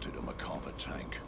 To a macarthur tank.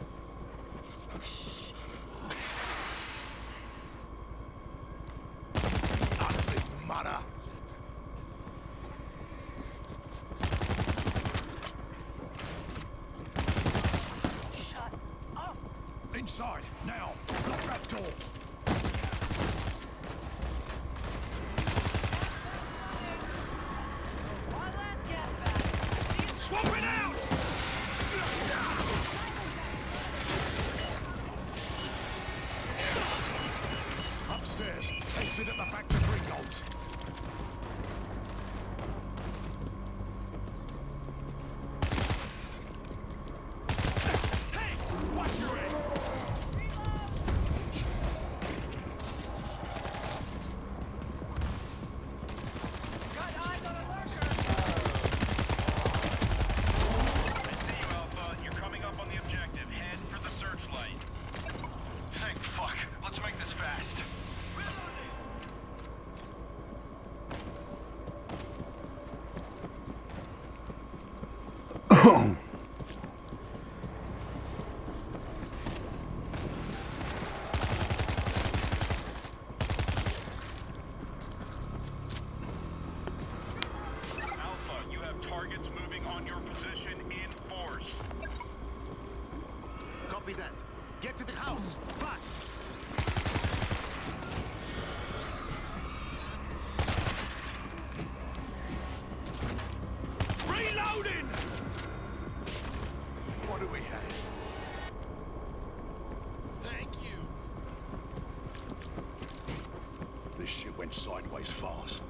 always fast.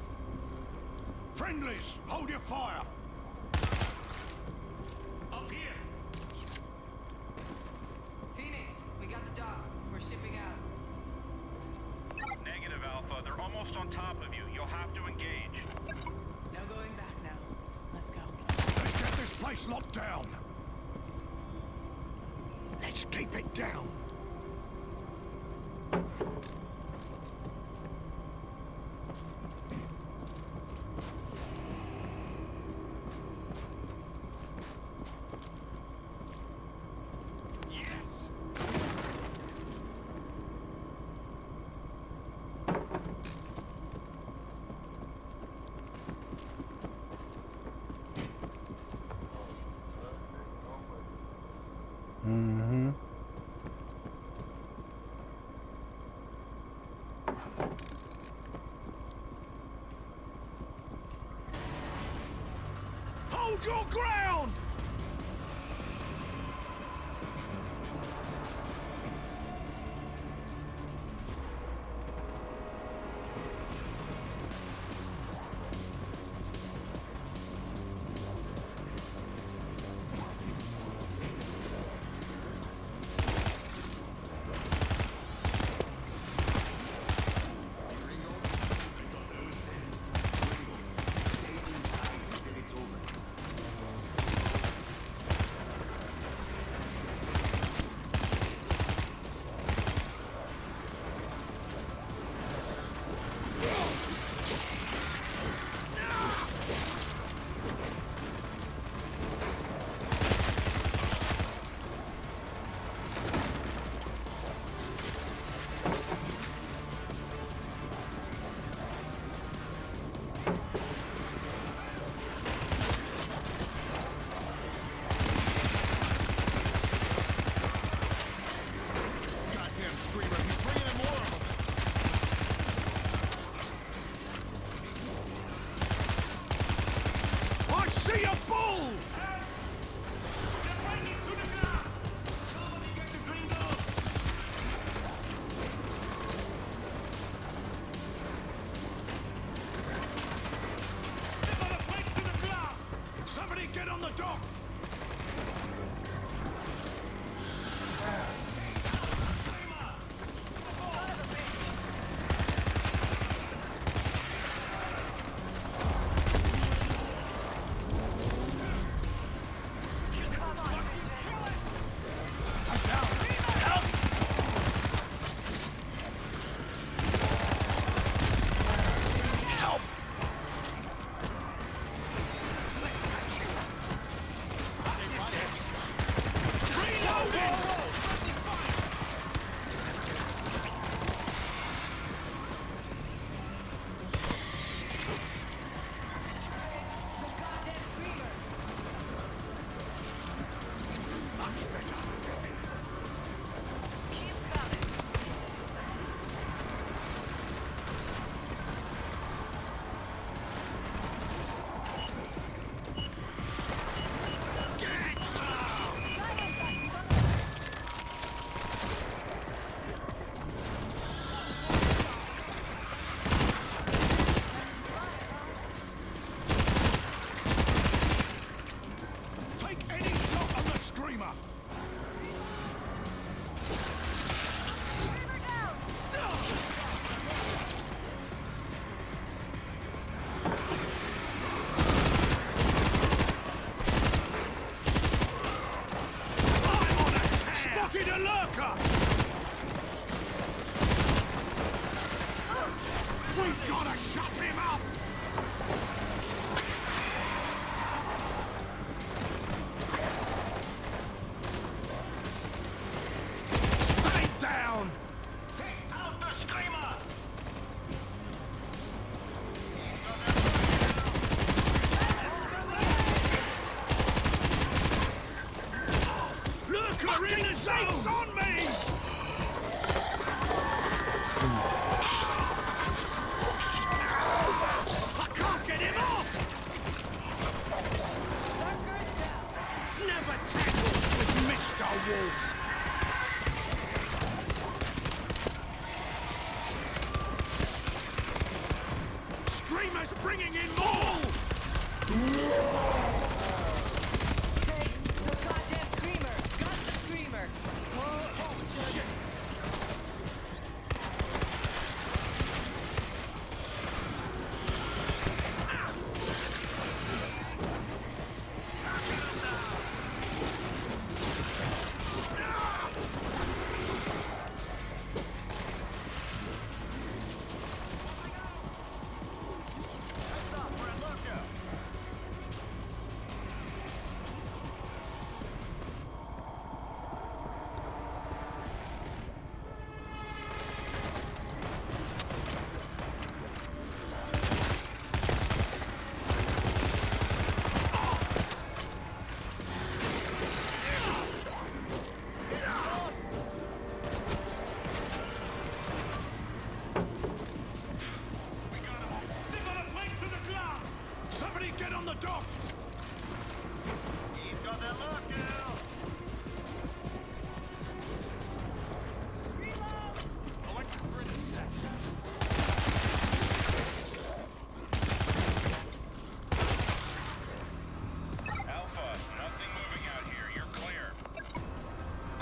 Friendlies, hold your fire! Up here! Phoenix, we got the dock. We're shipping out. Negative, Alpha. They're almost on top of you. You'll have to engage. No going back now. Let's go. Let's get this place locked down! Let's keep it down! Your ground!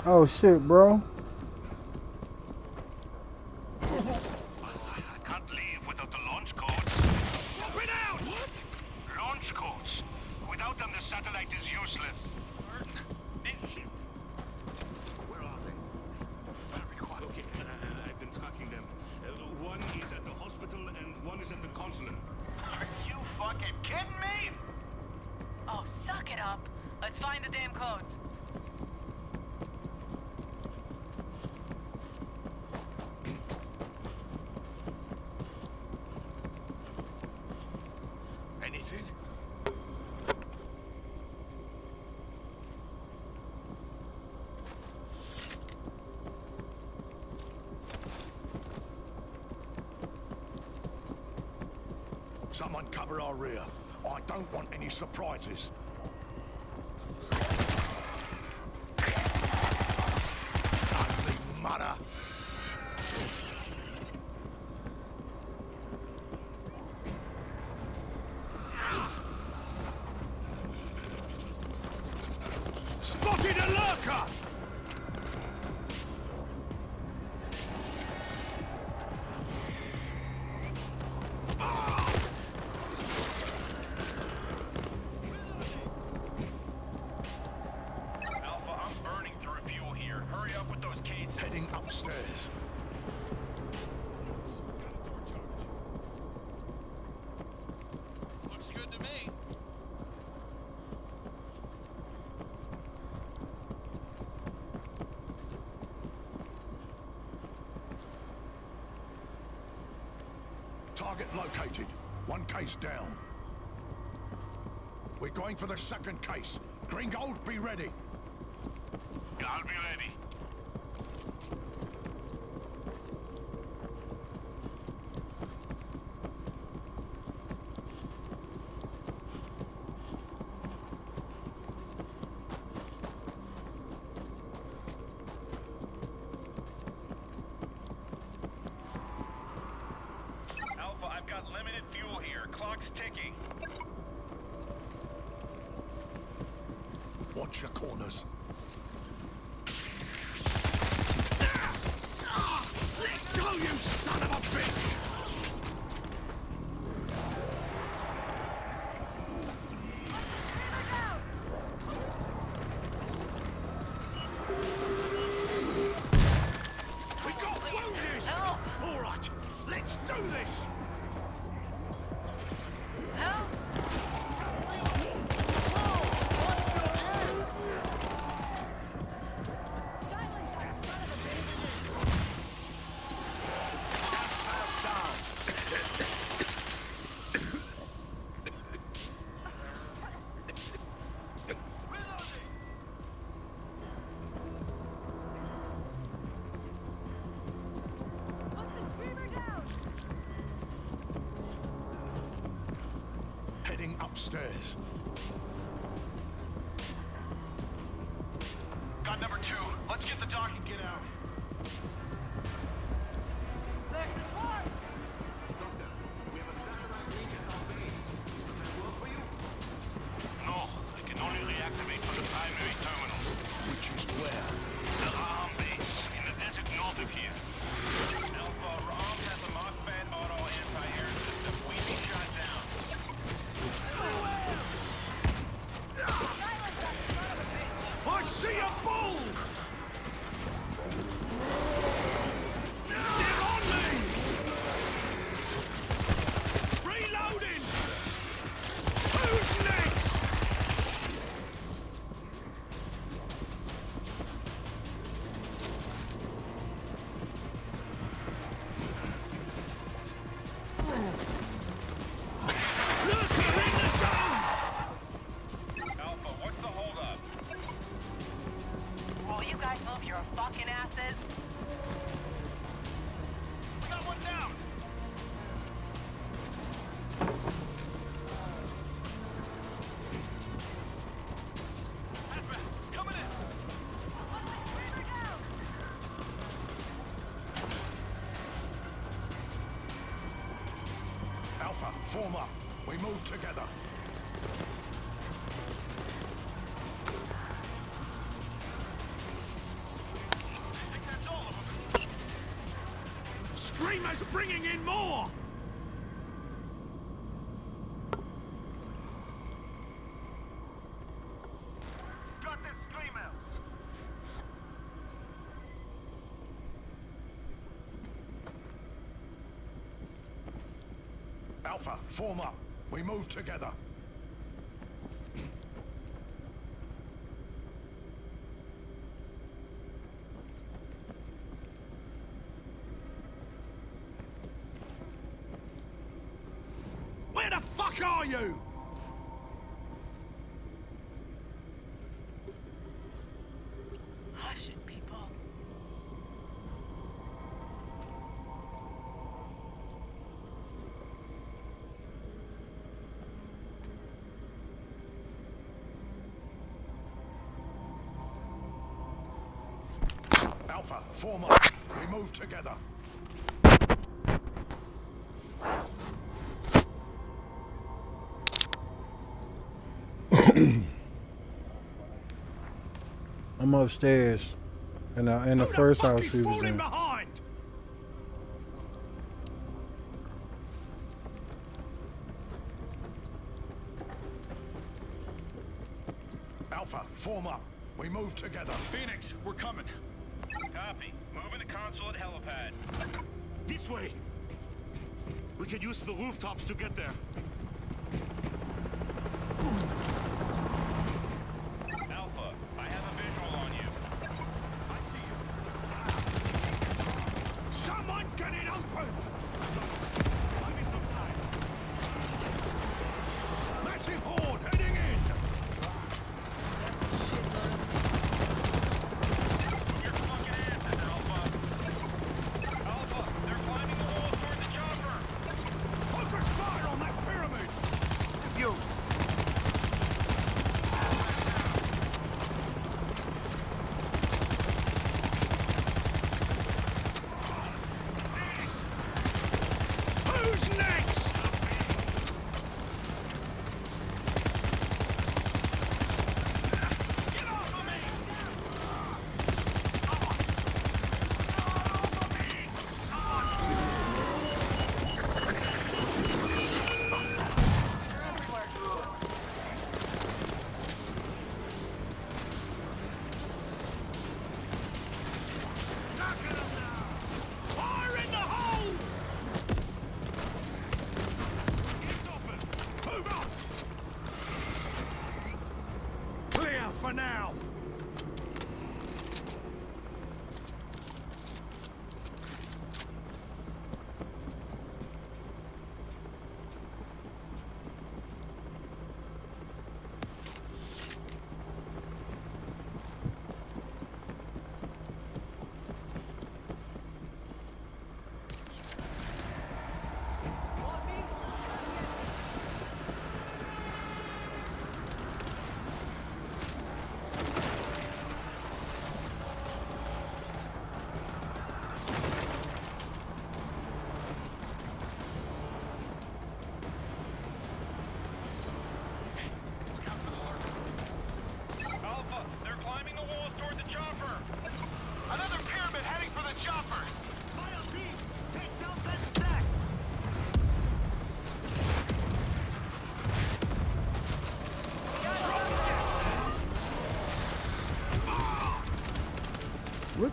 Oh shit, bro. surprises. Target located. One case down. We're going for the second case. Gringold, be ready. I'll be ready. upstairs. up. We move together. Screamers bringing Alpha, form up. We move together. Where the fuck are you? Form up. We move together. I'm upstairs in the, in the first the house he was in. Behind? Alpha, form up. We move together. Phoenix, we're coming. Copy. Moving to consulate helipad. This way! We could use the rooftops to get there.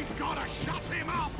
We gotta shut him up!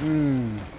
Mm.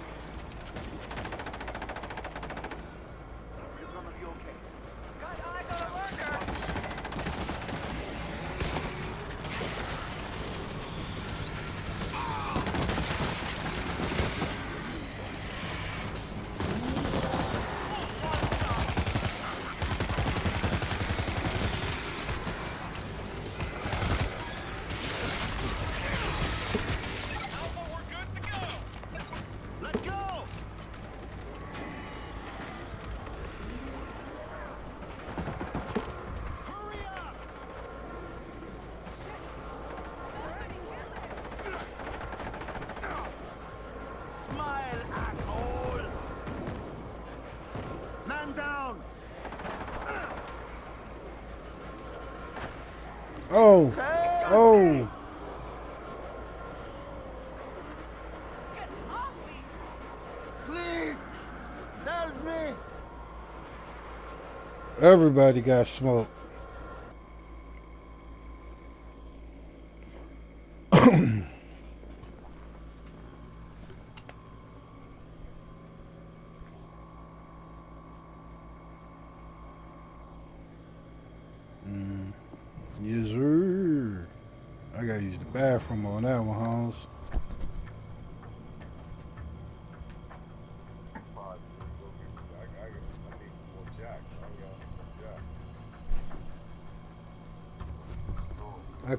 Oh. Oh. Please help me. Everybody got smoked.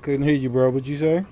couldn't hear you, bro. What'd you say?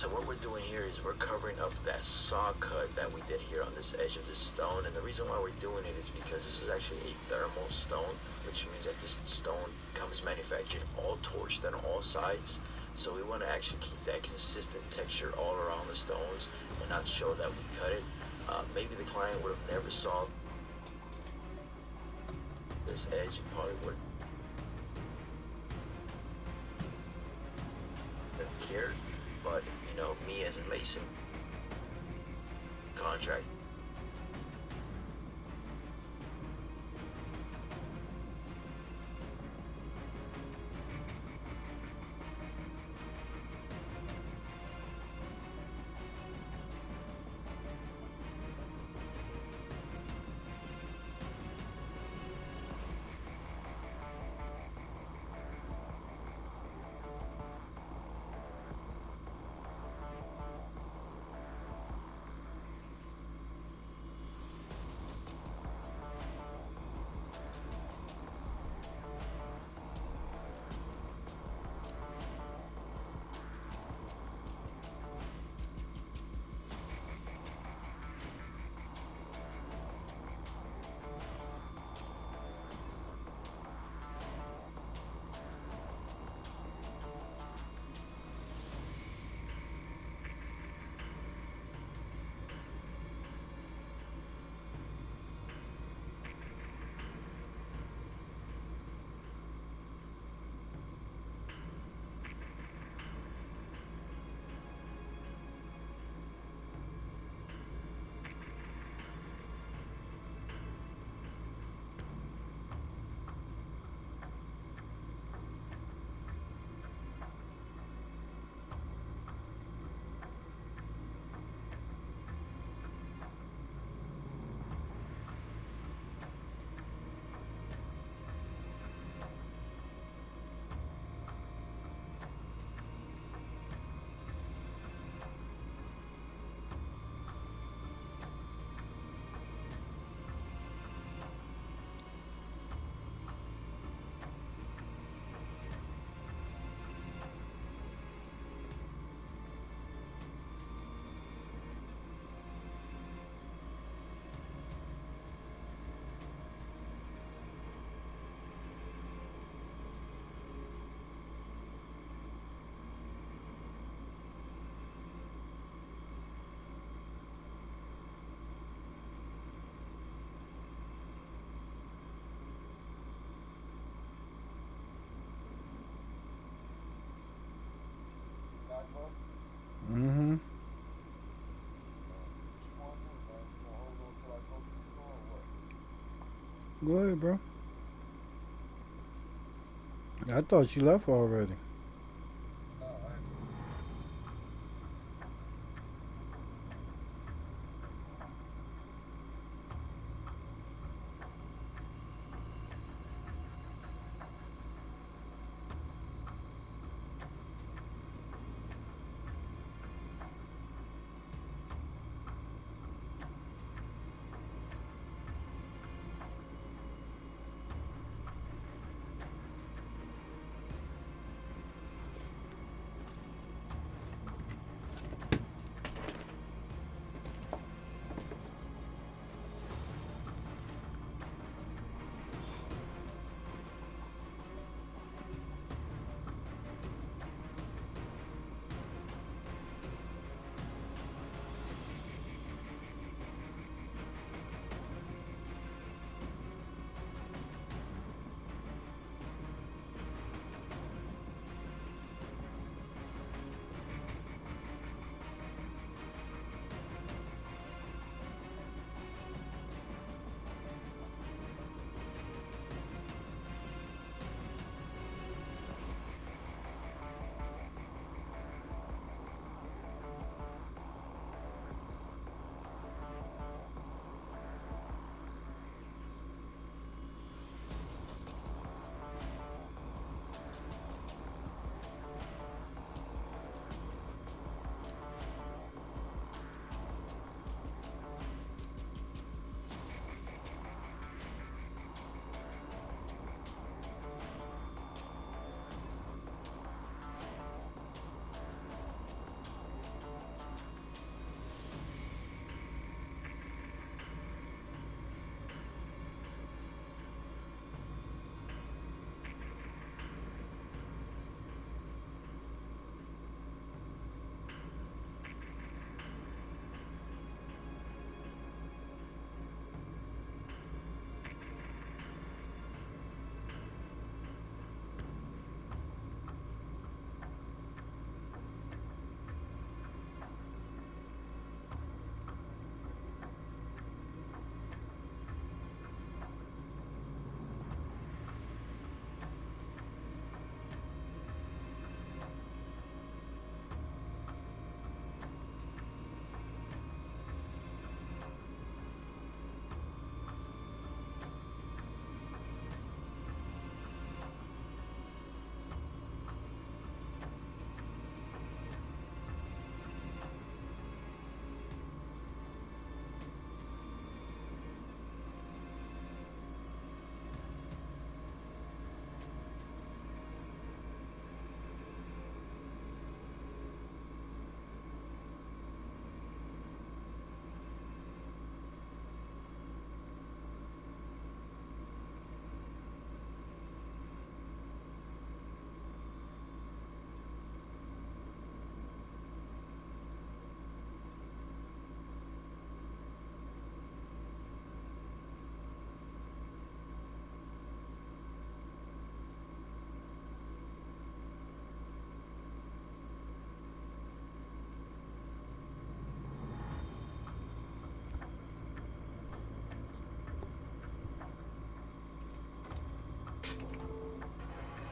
So what we're doing here is we're covering up that saw cut that we did here on this edge of this stone. And the reason why we're doing it is because this is actually a thermal stone, which means that this stone comes manufactured all torched on all sides. So we want to actually keep that consistent texture all around the stones and not show that we cut it. Uh, maybe the client would have never saw this edge and probably would have cared. As a mason contract Go ahead, bro. I thought you left already.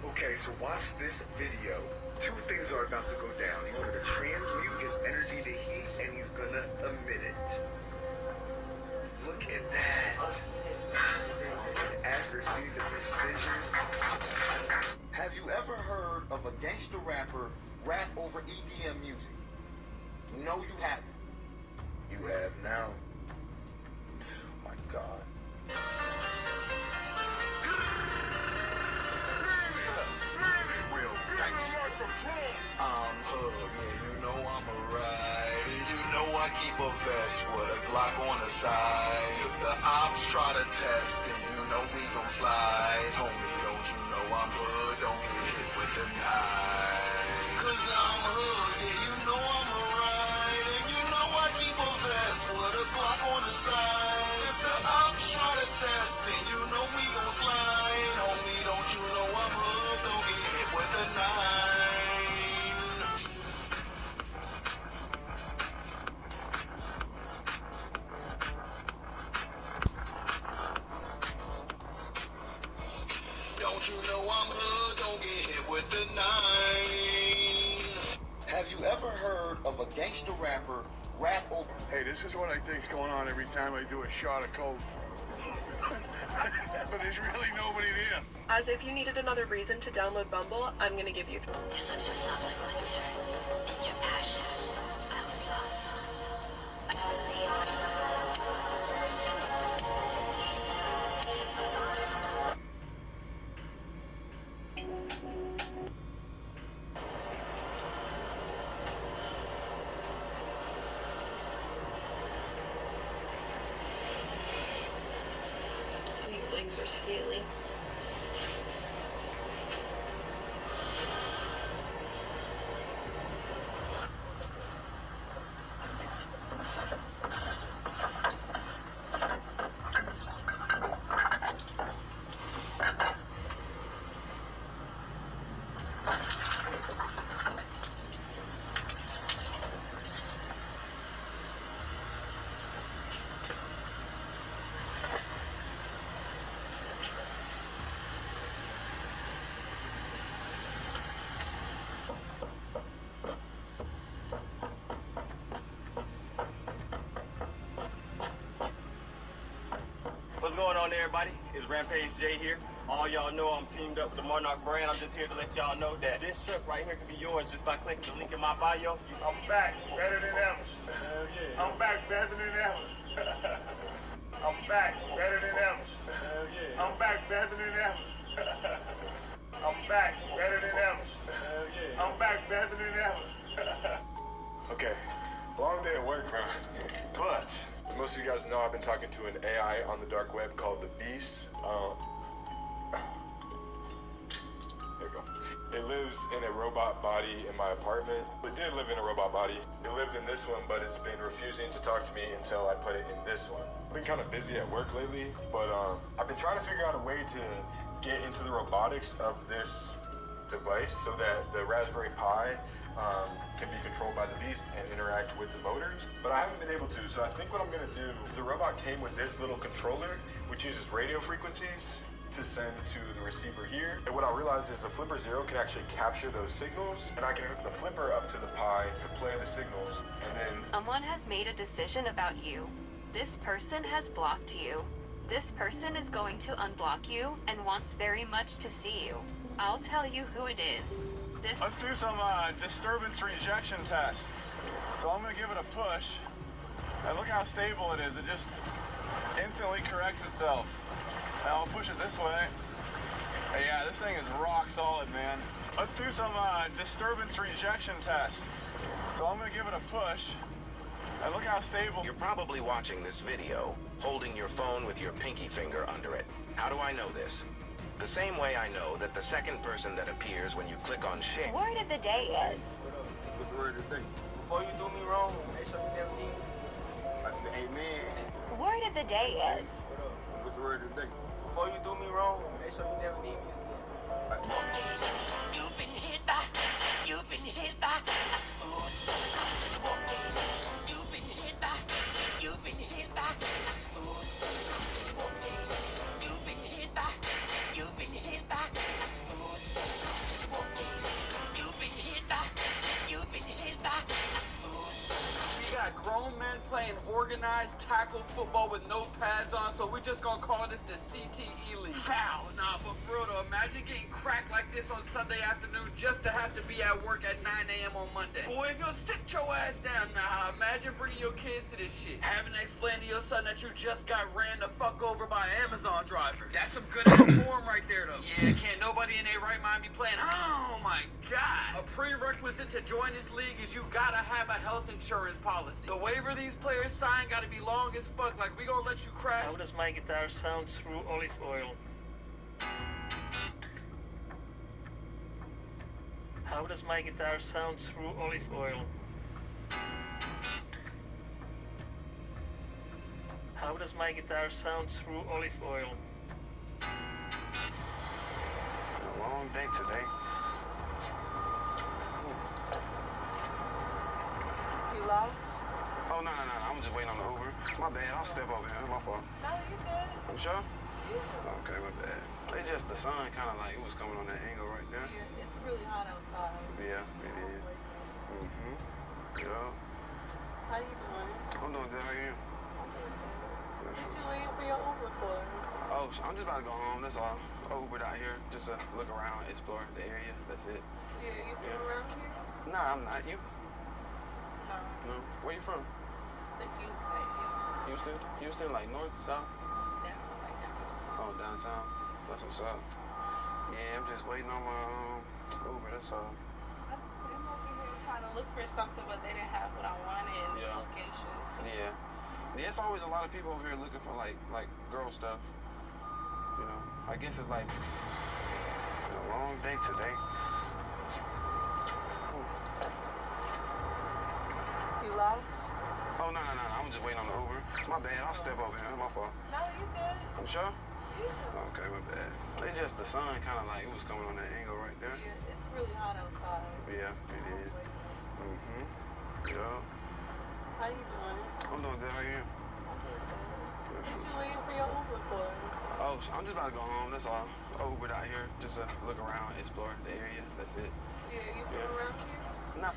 Okay, so watch this video. Two things are about to go down. He's gonna transmute his energy to heat and he's gonna emit it. Look at that. The accuracy, the precision. Have you ever heard of a gangster rapper rap over EDM music? No, you haven't. You have now. Time I do a shot of coke. but there's really nobody there. As if you needed another reason to download Bumble, I'm gonna give you. Going on everybody? It's Rampage J here. All y'all know I'm teamed up with the Monarch brand. I'm just here to let y'all know that this trip right here can be yours just by clicking the link in my bio. You- I'm back, better than ever. I'm back, better than ever. I'm back, better than ever. I'm back, better than ever. I'm back, better than ever. I'm back, better than ever. Okay, long day at work, man. But as most of you guys know, I've been talking to an AI on the dark web called the Beast. Um, there you go. It lives in a robot body in my apartment. It did live in a robot body. It lived in this one, but it's been refusing to talk to me until I put it in this one. I've been kind of busy at work lately, but um, I've been trying to figure out a way to get into the robotics of this device so that the Raspberry Pi um, can be controlled by the Beast and interact with the motors. But I haven't been able to, so I think what I'm gonna do is the robot came with this little controller, which uses radio frequencies to send to the receiver here. And what I realized is the Flipper Zero can actually capture those signals, and I can hook the Flipper up to the Pi to play the signals, and then Someone has made a decision about you. This person has blocked you. This person is going to unblock you and wants very much to see you. I'll tell you who it is. This Let's do some uh, disturbance rejection tests. So I'm gonna give it a push. And look how stable it is. It just instantly corrects itself. Now I'll push it this way. Hey, yeah, this thing is rock solid, man. Let's do some uh, disturbance rejection tests. So I'm gonna give it a push. And look how stable. You're probably watching this video, holding your phone with your pinky finger under it. How do I know this? The same way I know that the second person that appears when you click on share. word of the day is What's the word of the day? Before you do me wrong, make sure you never need me. Amen. word of the day is What's the word of the day? Before you do me wrong, make sure you never need me again. You've been hit by, you've been hit by a smooth. Playing organized tackle football with no pads on, so we're just gonna call this the CTE League. Foul! Nah, but for real though, imagine getting cracked like this on Sunday afternoon just to have to be at work at 9 a.m. on Monday. Boy, if you'll sit your ass down now, imagine bringing your kids to this shit. Having to explain to your son that you just got ran the fuck over by an Amazon driver. That's some good form right there though. Yeah, can't nobody in their right mind be playing. Oh my god. A prerequisite to join this league is you gotta have a health insurance policy. The waiver these players sign gotta be long as fuck. Like we gonna let you crash. How does my guitar sound through olive oil? How does my guitar sound through olive oil? How does my guitar sound through olive oil? A long day today. You lost? Oh, no, no, no, I'm just waiting on the Uber. My bad, I'll step over here. My fault. No, you good. You sure? Okay, my bad. It's just the sun kind of like, it was coming on that angle right there. Yeah, it's really hot outside. Yeah, it is. Mm-hmm. Yeah. How you doing? I'm doing good. How are you? What you waiting for your Uber for? Oh, I'm just about to go home. That's all. I Ubered out here just to look around, explore the area. That's it. Yeah, you from Yeah. around here? Nah, I'm not. You? No. No. Where you from? The youth at Houston. Houston? Houston, like north, south? Down, right down. Oh, downtown. That's what's up. Yeah, I'm just waiting on my um, Uber. That's all. I'm over here trying to look for something, but they didn't have what I wanted in Yeah. location. So Yeah. Yeah, it's always a lot of people over here looking for like like girl stuff. You know, I guess it's like a long day today. You lost? Oh no no no, I'm just waiting on the Uber. My bad, I'll step over here. My fault. No, you good. You sure? Okay, my bad. It's just the sun kind of like it was coming on that angle right there. Yeah, it's really hot outside. Yeah, it is. Mm-hmm. Yeah. How you doing? I'm doing good. How are you? What you waiting for your Uber for? Oh, I'm just about to go home. That's all. Ubered out here just to look around, explore the area. That's it. Yeah, you from Yeah. around here? No.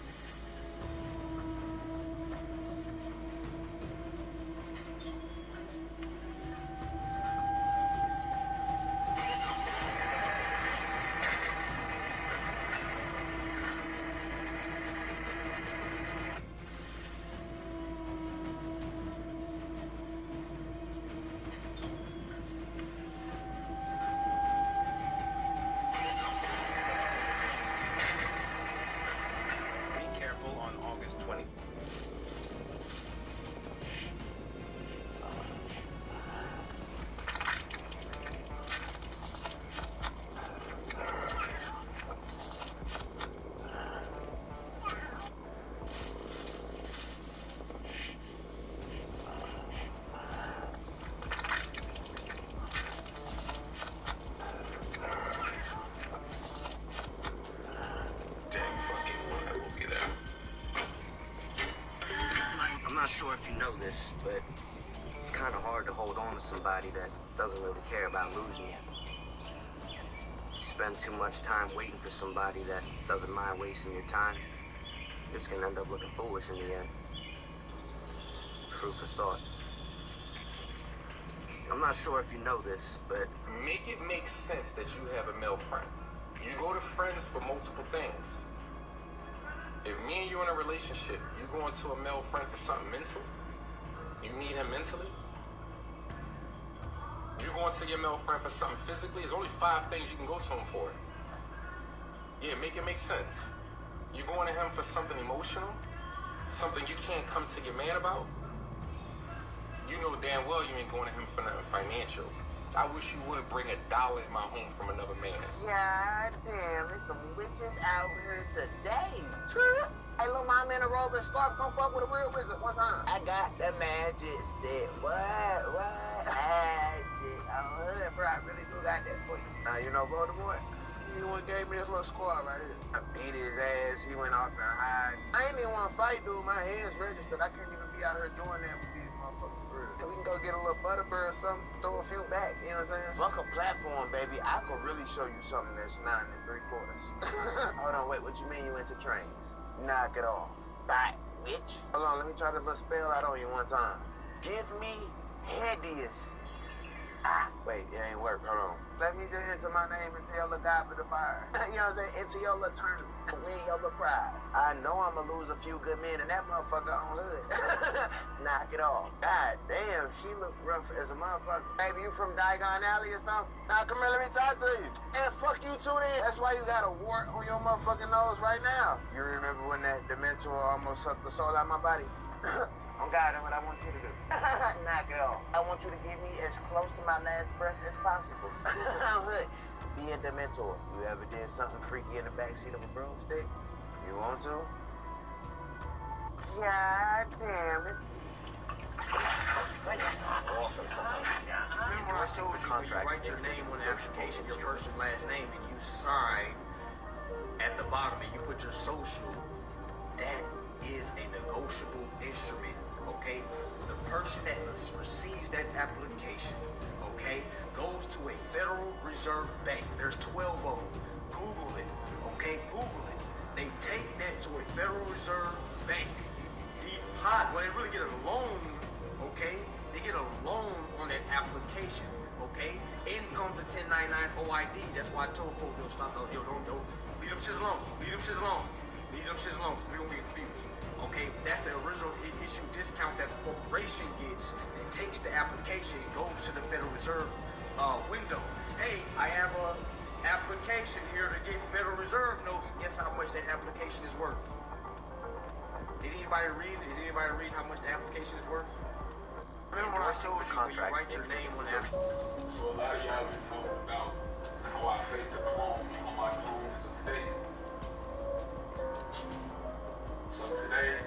Not sure if you know this, but it's kind of hard to hold on to somebody that doesn't really care about losing you. You spend too much time waiting for somebody that doesn't mind wasting your time. You're just gonna end up looking foolish in the end. Food for thought. I'm not sure if you know this, but Make it make sense that you have a male friend. You go to friends for multiple things. If me and you in a relationship, you going to a male friend for something mental? You need him mentally? You going to your male friend for something physically? There's only five things you can go to him for. Yeah, make it make sense. You going to him for something emotional? Something you can't come to your man about? You know damn well you ain't going to him for nothing financial. I wish you would bring a dollar in my home from another man. God damn, there's some witches out here today. Hey, little mama in a robe and scarf, come fuck with a real wizard one time. I got the magic stick. What? What? Magic. Oh, that bro, I really do got that for you. Now, you know Voldemort? He one gave me this little squad right here. I beat his ass. He went off and hide. I ain't even want to fight, dude. My hands registered. I can't even be out here doing that with these We can go get a little butterbeer or something, throw a few back. You know what I'm saying? Fuck a platform, baby. I could really show you something that's nine and three quarters. Hold on, wait. What you mean you into trains? Knock it off. Bye. bitch. Hold on, let me try this little spell out on you one time. Give me Hedius. Wait, it ain't work. Hold on. Let me just enter my name into your Goblet of Fire. you know what I'm saying? Into your little tournament. Win your little prize. I know I'm gonna lose a few good men in that motherfucker on hood. Knock it off. God damn, she look rough as a motherfucker. Baby, you from Diagon Alley or something? Now come here, let me talk to you. And fuck you too then. That's why you got a wart on your motherfucking nose right now. You remember when that Dementor almost sucked the soul out of my body? Oh God, that's what I want you to do. Knock it off. I want you to get me as close to my last breath as possible. Hood. Be a Dementor. You ever did something freaky in the backseat of a broomstick? You want to? God damn, it's Remember when I told you when you write your name on the application, your first and last name, and you sign at the bottom and you put your social, that is a negotiable instrument, okay? The person that receives that application, okay, goes to a Federal Reserve Bank. There's 12 of them. Google it, okay? Google it. They take that to a Federal Reserve Bank. Deposit, well, they really get a loan, okay? They get a loan on that application, okay? In comes the 1099 OIDs. That's why I told folks, yo, stop, yo, don't, don't, leave them shits alone. Leave them shits alone. Leave them shits alone, so we don't get confused. Okay, that's the original issue discount that the corporation gets and takes the application and goes to the Federal Reserve uh, window. Hey, I have a application here to get Federal Reserve notes. Guess how much that application is worth? Did anybody read? Is anybody reading how much the application is worth? Remember when I showed you when you write your name on the application? So a lot of y'all been talking about how I fake the clone, how my clone is a fake. So today,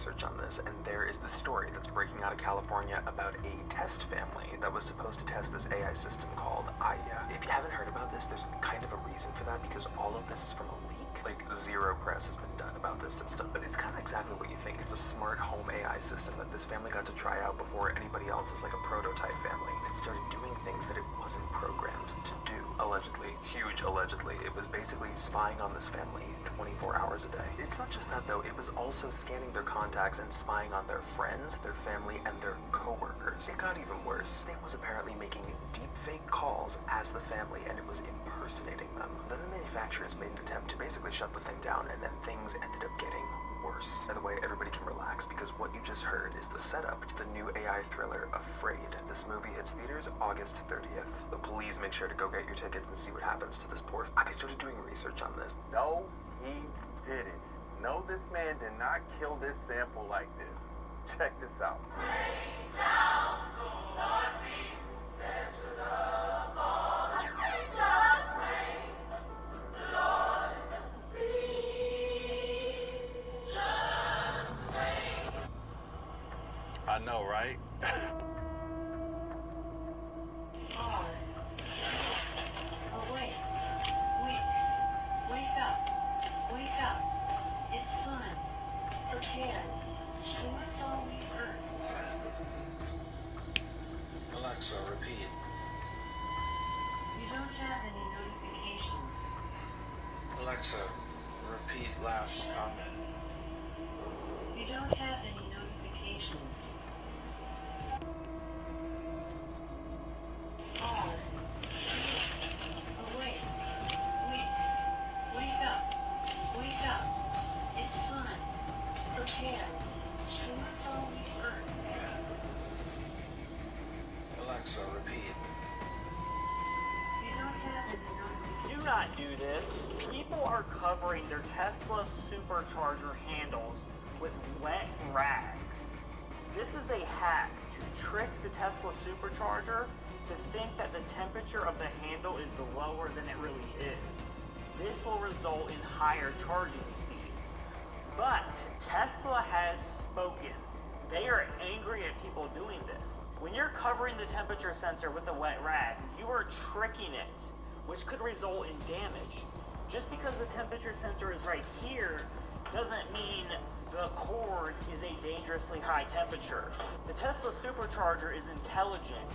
research on this, and there is the story that's breaking out of California about a test family that was supposed to test this AI system called Aya. If you haven't heard about this, there's kind of a reason for that because all of this is from a leak. Like, zero press has been this system, but it's kind of exactly what you think. It's a smart home AI system that this family got to try out before anybody else is like a prototype family. It started doing things that it wasn't programmed to do. Allegedly, huge allegedly, it was basically spying on this family 24 hours a day. It's not just that though, it was also scanning their contacts and spying on their friends, their family, and their coworkers. It got even worse. Thing was apparently making deep fake calls as the family, and it was impersonating them. Then the manufacturers made an attempt to basically shut the thing down, and then things ended up getting worse. By the way, everybody can relax because what you just heard is the setup to the new AI thriller Afraid. This movie hits theaters August 30th. So please make sure to go get your tickets and see what happens to this poor. I started doing research on this. No, he didn't. No, this man did not kill this sample like this. Check this out. I know, right? Tesla supercharger handles with wet rags. This is a hack to trick the Tesla supercharger to think that the temperature of the handle is lower than it really is. This will result in higher charging speeds. But Tesla has spoken. They are angry at people doing this. When you're covering the temperature sensor with a wet rag, you are tricking it, which could result in damage. Just because the temperature sensor is right here doesn't mean the cord is a dangerously high temperature. The Tesla supercharger is intelligent.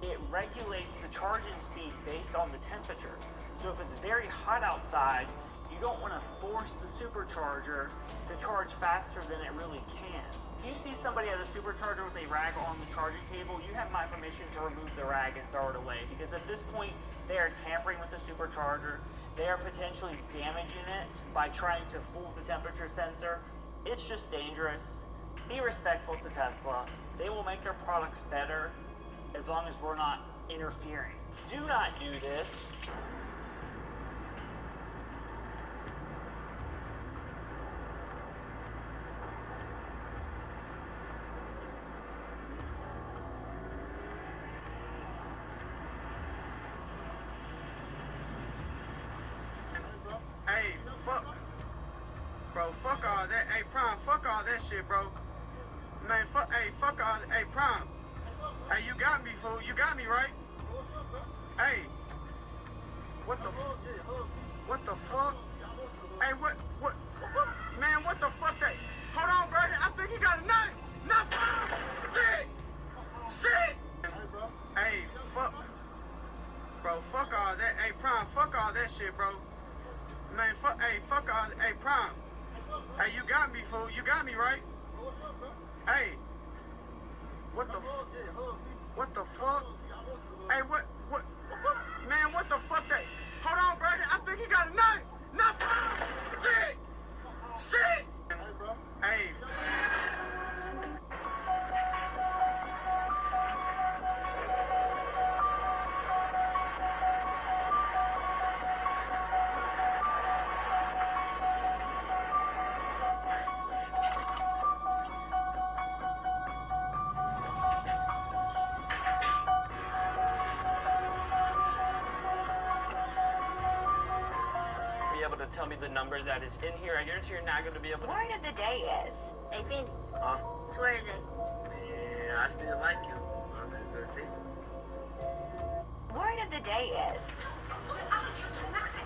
It regulates the charging speed based on the temperature. So if it's very hot outside, you don't want to force the supercharger to charge faster than it really can. If you see somebody at a supercharger with a rag on the charging cable, you have my permission to remove the rag and throw it away because at this point they are tampering with the supercharger. They are potentially damaging it by trying to fool the temperature sensor. It's just dangerous. Be respectful to Tesla. They will make their products better as long as we're not interfering. Do not do this. Hey, fuck. Bro, fuck all that. Hey, Prime, fuck all that shit, bro. Man, fuck, hey, fuck all Hey, Prime. Hey, you got me, fool. You got me, right? Hey. What the What the fuck? Hey, what, what, man, what the fuck that? Hold on, bro. I think he got a knife. Knife. Shit. Shit. Hey bro hey, fuck. Bro, fuck all that. Hey, Prime, fuck all that shit, bro. Man, fuck, hey, fuck all, hey, Prime. Hey, you got me, fool. You got me, right? Hey. What the, what the fuck? Hey, what, what, man, what the fuck that? Hold on, bro. I think he got a knife. Knife. Shit. Shit. Hey. Be able to tell me the number that is in here. I guarantee you're not going to be able to. Word of the day is. Hey, Fendi. Huh? It's word of the day. Yeah, I still like you. I'm gonna say something. Word of the day is.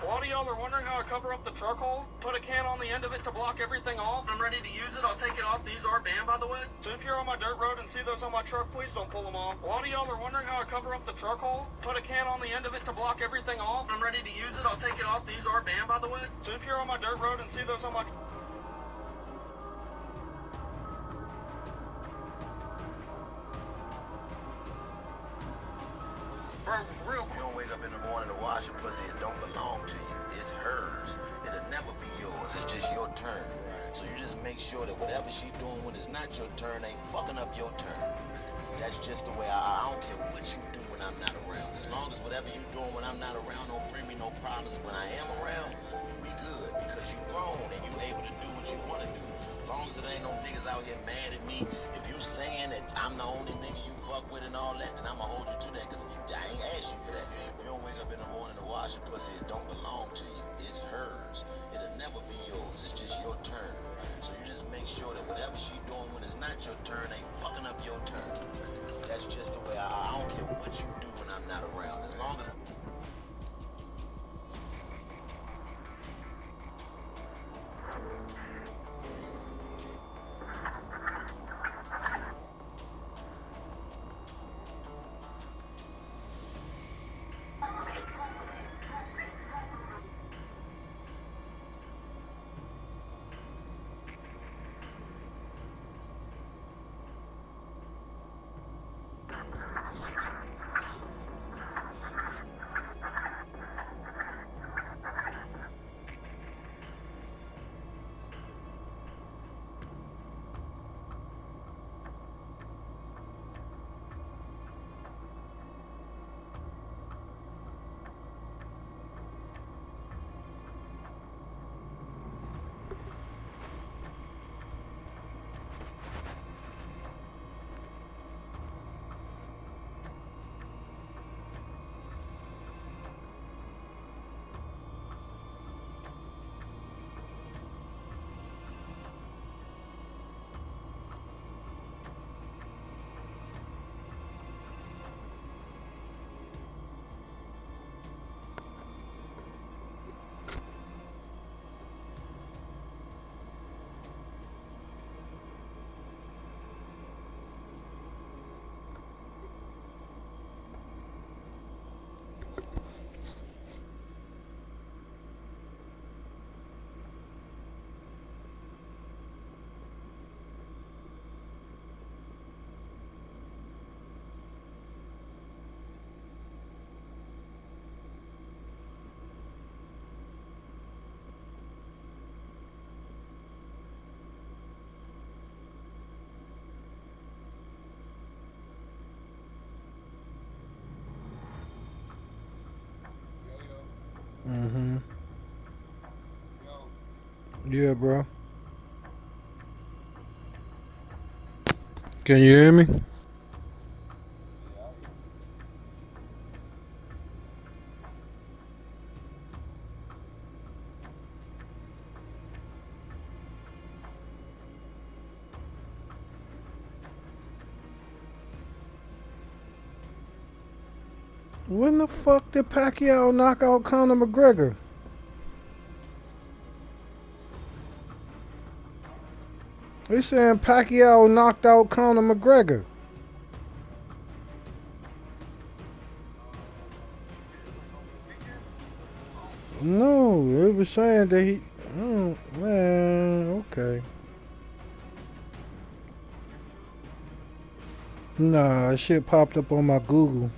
A lot of y'all are wondering how I cover up the truck hole. Put a can on the end of it to block everything off. I'm ready to use it. I'll take it off. These are banned, by the way. So if you're on my dirt road and see those on my truck, please don't pull them off. A lot of y'all are wondering how I cover up the truck hole. Put a can on the end of it to block everything off. I'm ready to use it. I'll take it off. These are banned, by the way. So if you're on my dirt road and see those on my Bro, real You don't wake up in the morning to wash a pussy, it don't be yours. It's just your turn. So you just make sure that whatever she doing when it's not your turn ain't fucking up your turn. That's just the way I, I don't care what you do when I'm not around. As long as whatever you doing when I'm not around don't bring me no problems when I am around, we good because you grown and you able to do what you want to do. As long as it ain't no niggas out here mad at me, if you saying that I'm the only nigga you fuck with and all that, then I'ma hold you to that, cause I ain't ask you for that. If you don't wake up in the morning to wash your pussy, it don't belong to you. It's hers. It'll never be yours. It's just your turn. So you just make sure that whatever she doing when it's not your turn ain't fucking up your turn. That's just the way I, I don't care what you do when I'm not around. As long as... Yeah, bro. Can you hear me? When the fuck did Pacquiao knock out Conor McGregor? They saying Pacquiao knocked out Conor McGregor. No, they were saying that he. Oh, man, okay. Nah, shit popped up on my Google.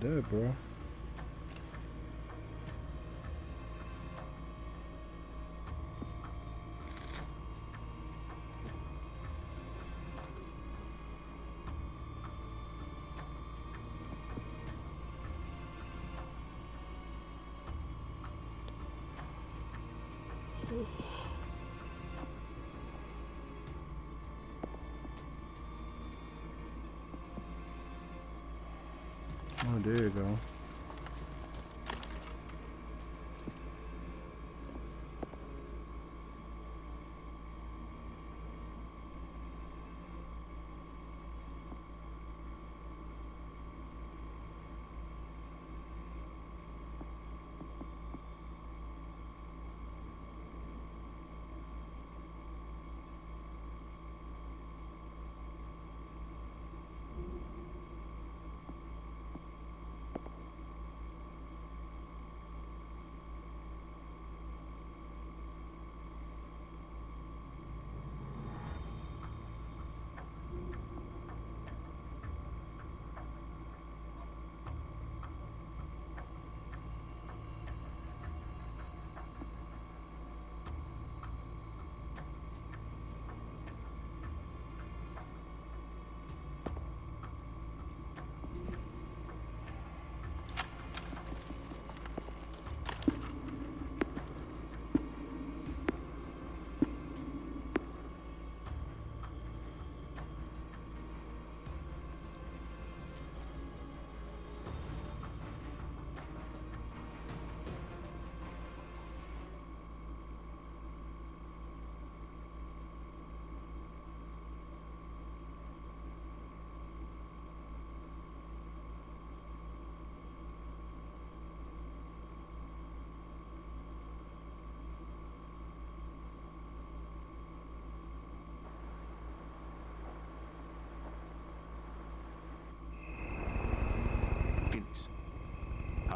Why I bro.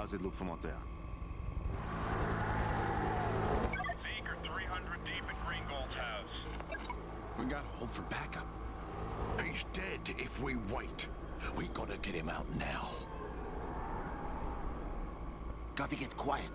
How's it look from out there? Zeke are 300 deep in Greengold's house. We gotta hold for backup. He's dead if we wait. We gotta get him out now. Gotta get quiet.